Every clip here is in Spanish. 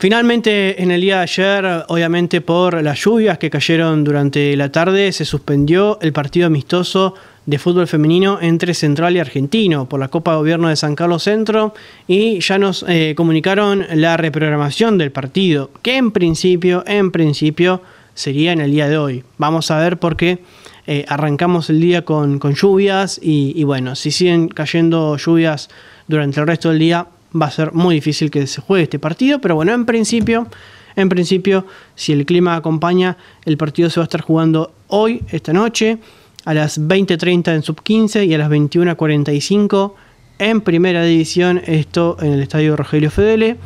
Finalmente, en el día de ayer, obviamente por las lluvias que cayeron durante la tarde, se suspendió el partido amistoso de fútbol femenino entre Central y Argentino por la Copa de Gobierno de San Carlos Centro y ya nos eh, comunicaron la reprogramación del partido, que en principio, en principio, sería en el día de hoy. Vamos a ver por qué eh, arrancamos el día con, lluvias y, y bueno, si siguen cayendo lluvias durante el resto del día, va a ser muy difícil que se juegue este partido, pero bueno, en principio, en principio, si el clima acompaña, el partido se va a estar jugando hoy, esta noche, a las 20.30 en sub 15 y a las 21.45 en primera división, esto en el estadio Rogelio Fedele,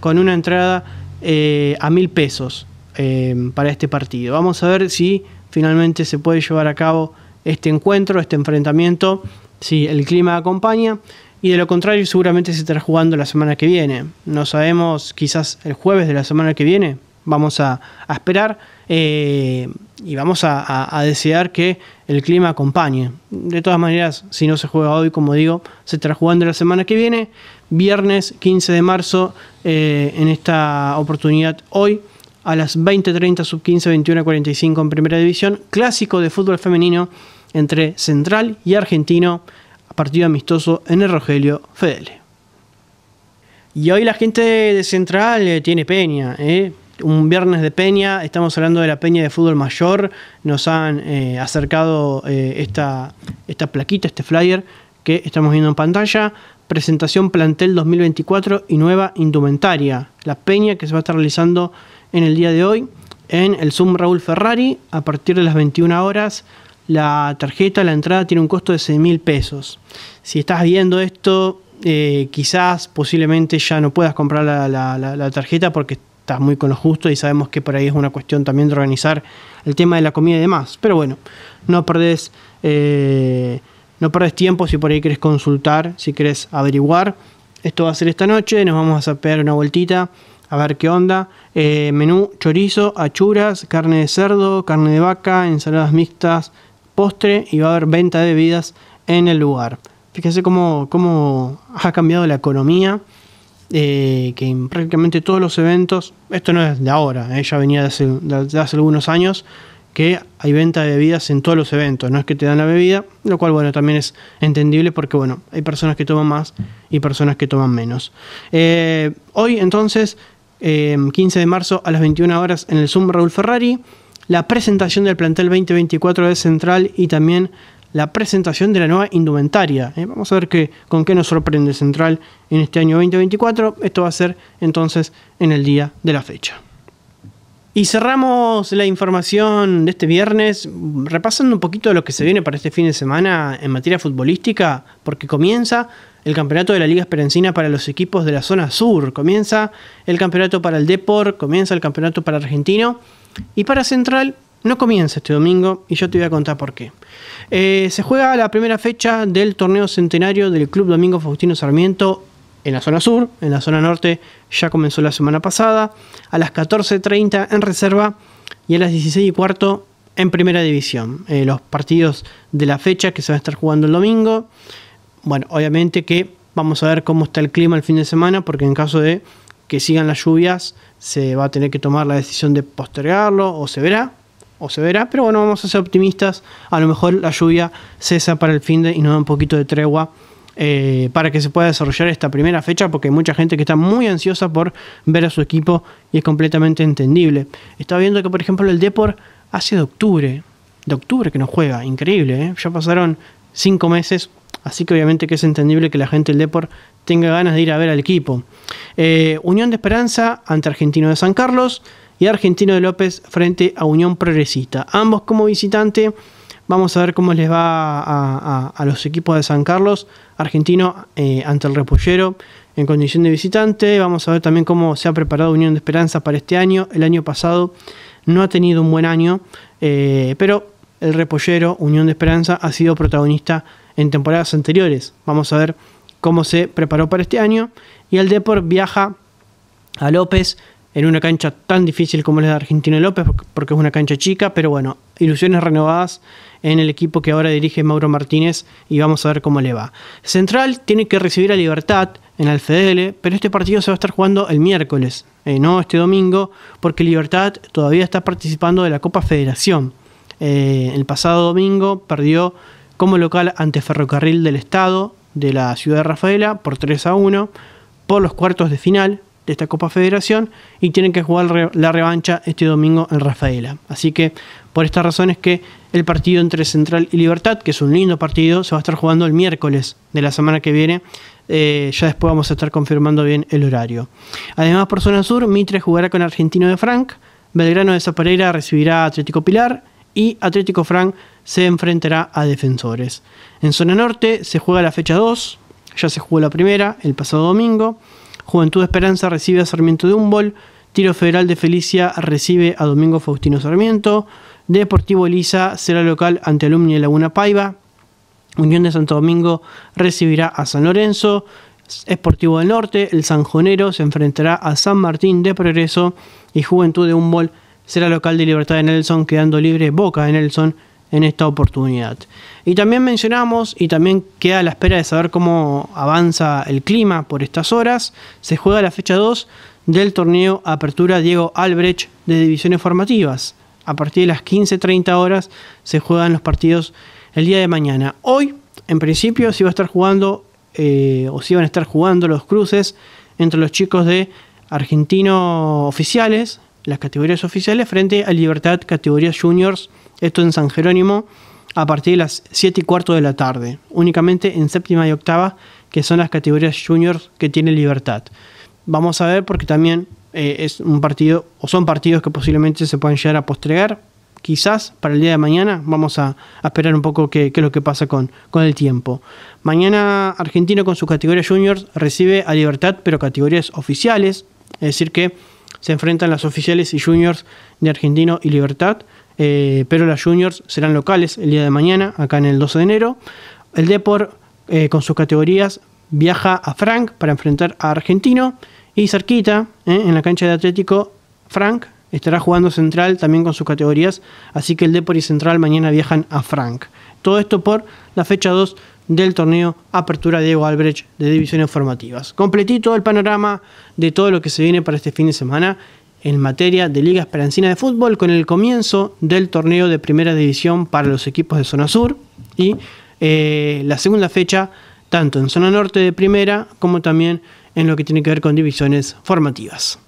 con una entrada eh, a mil pesos eh, para este partido. Vamos a ver si finalmente se puede llevar a cabo este encuentro, este enfrentamiento, si el clima acompaña y de lo contrario seguramente se estará jugando la semana que viene. No sabemos, quizás el jueves de la semana que viene. Vamos a, esperar eh, y vamos a, desear que el clima acompañe. De todas maneras, si no se juega hoy, como digo, se estará jugando la semana que viene. Viernes 15 de marzo, eh, en esta oportunidad hoy, a las 20.30, sub 15, 21.45 en Primera División. Clásico de fútbol femenino entre Central y Argentino partido amistoso en el Rogelio Fedele. Y hoy la gente de Central eh, tiene peña, ¿eh? un viernes de peña, estamos hablando de la peña de fútbol mayor, nos han eh, acercado esta, esta plaquita, este flyer que estamos viendo en pantalla, presentación plantel 2024 y nueva indumentaria, la peña que se va a estar realizando en el día de hoy en el Zoom Raúl Ferrari a partir de las 21 horas la tarjeta, la entrada tiene un costo de 6 mil pesos. Si estás viendo esto, eh, quizás posiblemente ya no puedas comprar la, tarjeta porque estás muy con lo justo y sabemos que por ahí es una cuestión también de organizar el tema de la comida y demás. Pero bueno, no perdés, eh, no tiempo si por ahí querés consultar, si querés averiguar. Esto va a ser esta noche, nos vamos a pegar una vueltita a ver qué onda. Eh, menú chorizo, achuras, carne de cerdo, carne de vaca, ensaladas mixtas, postre y va a haber venta de bebidas en el lugar. Fíjese cómo, cómo ha cambiado la economía, eh, que en prácticamente todos los eventos, esto no es de ahora, eh, ya venía de hace, algunos años, que hay venta de bebidas en todos los eventos, no es que te dan la bebida, lo cual bueno, también es entendible porque bueno, hay personas que toman más y personas que toman menos. Eh, hoy entonces, 15 de marzo a las 21 horas en el Zoom Raúl Ferrari, la presentación del plantel 2024 de Central y también la presentación de la nueva indumentaria. ¿eh? Vamos a ver qué, con qué nos sorprende Central en este año 2024. Esto va a ser entonces en el día de la fecha. Y cerramos la información de este viernes repasando un poquito de lo que se viene para este fin de semana en materia futbolística, porque comienza el campeonato de la Liga Esperanzina para los equipos de la zona sur, comienza el campeonato para el Depor, comienza el campeonato para Argentino y para Central no comienza este domingo y yo te voy a contar por qué. Eh, se juega la primera fecha del torneo centenario del Club Domingo Faustino Sarmiento en la zona sur, en la zona norte ya comenzó la semana pasada, a las 14.30 en reserva y a las 16 y cuarto en primera división. Eh, los partidos de la fecha que se va a estar jugando el domingo. Bueno, obviamente que vamos a ver cómo está el clima el fin de semana, porque en caso de que sigan las lluvias, se va a tener que tomar la decisión de postergarlo o se verá, o se verá, pero bueno, vamos a ser optimistas, a lo mejor la lluvia cesa para el fin de y nos da un poquito de tregua eh, para que se pueda desarrollar esta primera fecha, porque hay mucha gente que está muy ansiosa por ver a su equipo y es completamente entendible. Estaba viendo que, por ejemplo, el Depor hace de octubre, de octubre que no juega, increíble, ¿eh? ya pasaron cinco meses, así que obviamente que es entendible que la gente del Depor tenga ganas de ir a ver al equipo. Eh, Unión de Esperanza ante Argentino de San Carlos y Argentino de López frente a Unión Progresista. Ambos como visitante. Vamos a ver cómo les va a, los equipos de San Carlos. Argentino eh, ante el Repollero en condición de visitante. Vamos a ver también cómo se ha preparado Unión de Esperanza para este año. El año pasado no ha tenido un buen año, eh, pero el Repollero, Unión de Esperanza, ha sido protagonista en temporadas anteriores. Vamos a ver cómo se preparó para este año. Y el Depor viaja a López en una cancha tan difícil como la de Argentino López, porque es una cancha chica, pero bueno, ilusiones renovadas en el equipo que ahora dirige Mauro Martínez y vamos a ver cómo le va. Central tiene que recibir a Libertad en el FDL, pero este partido se va a estar jugando el miércoles, eh, no este domingo, porque Libertad todavía está participando de la Copa Federación. Eh, el pasado domingo perdió como local ante Ferrocarril del Estado de la ciudad de Rafaela por 3 a 1 por los cuartos de final de esta Copa Federación y tienen que jugar la revancha este domingo en Rafaela. Así que por estas razones que el partido entre Central y Libertad, que es un lindo partido, se va a estar jugando el miércoles de la semana que viene. Eh, ya después vamos a estar confirmando bien el horario. Además, por zona sur, Mitre jugará con Argentino de Frank, Belgrano de Zapareira recibirá a Atlético Pilar y Atlético Frank se enfrentará a Defensores. En zona norte se juega la fecha 2, ya se jugó la primera el pasado domingo. Juventud Esperanza recibe a Sarmiento de Humboldt. Tiro Federal de Felicia recibe a Domingo Faustino Sarmiento. Deportivo Elisa será local ante Alumni de Laguna Paiva. Unión de Santo Domingo recibirá a San Lorenzo. Esportivo del Norte, el Sanjonero se enfrentará a San Martín de Progreso y Juventud de Humboldt será local de Libertad de Nelson, quedando libre Boca de Nelson en esta oportunidad. Y también mencionamos, y también queda a la espera de saber cómo avanza el clima por estas horas, se juega la fecha 2 del torneo Apertura Diego Albrecht de divisiones formativas. A partir de las 15.30 horas se juegan los partidos el día de mañana. Hoy, en principio, se va a estar jugando, eh, o se iban a estar jugando los cruces entre los chicos de Argentino oficiales, las categorías oficiales, frente a Libertad categorías juniors esto en San Jerónimo a partir de las 7 y cuarto de la tarde, únicamente en séptima y octava, que son las categorías juniors que tiene Libertad. Vamos a ver porque también eh, es un partido, o son partidos que posiblemente se puedan llegar a postregar, quizás para el día de mañana. Vamos a, esperar un poco qué, es lo que pasa con, con el tiempo. Mañana Argentino con su categoría juniors recibe a Libertad, pero categorías oficiales, es decir que se enfrentan las oficiales y juniors de Argentino y Libertad. Eh, pero las juniors serán locales el día de mañana, acá en el 12 de enero. El Depor, eh, con sus categorías, viaja a Frank para enfrentar a Argentino. Y cerquita, eh, en la cancha de Atlético, Frank estará jugando Central también con sus categorías. Así que el Depor y Central mañana viajan a Frank. Todo esto por la fecha 2 del torneo Apertura Diego Albrecht de divisiones formativas. Completito el panorama de todo lo que se viene para este fin de semana en materia de Liga Esperancina de Fútbol con el comienzo del torneo de primera división para los equipos de zona sur y eh, la segunda fecha tanto en zona norte de primera como también en lo que tiene que ver con divisiones formativas.